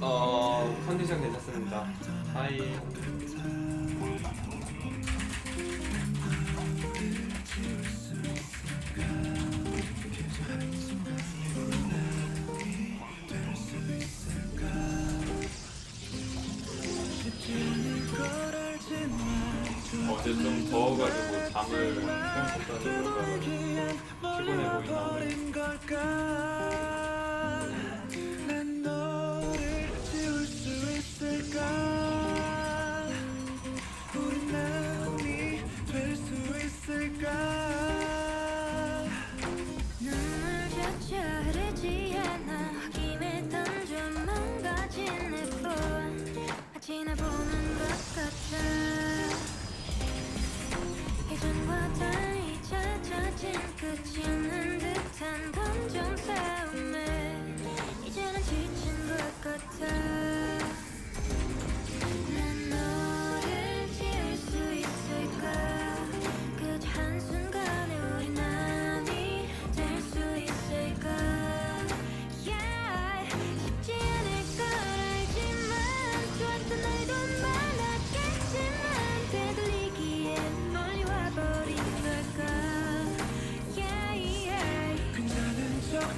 어 컨디션 괜찮습니다. 하이. 어제 좀 더워가지고 잠을 못 자서 피곤해 보인다고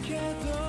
together